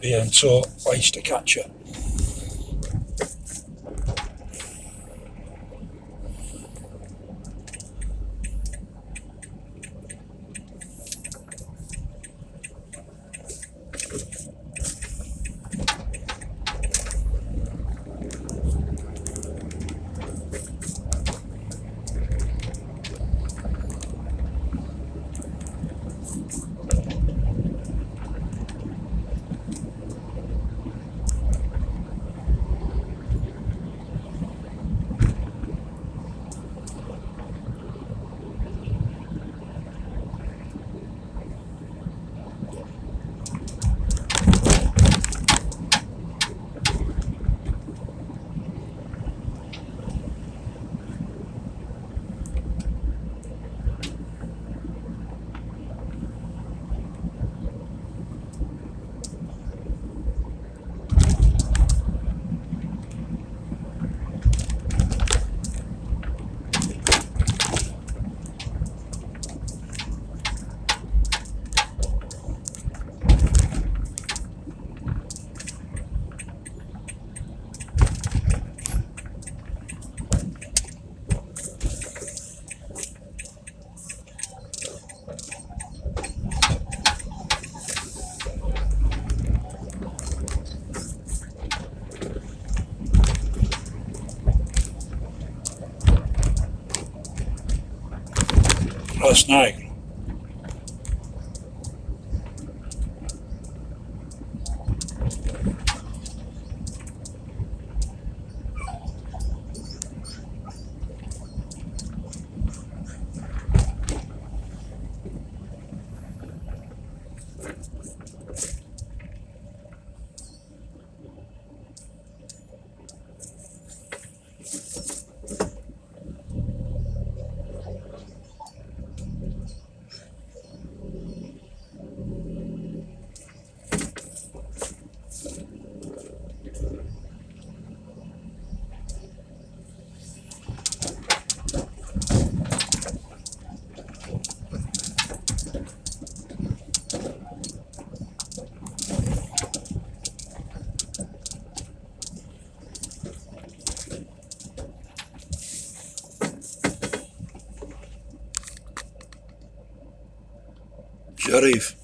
tilapia and so catch catcher. Last night. شريف.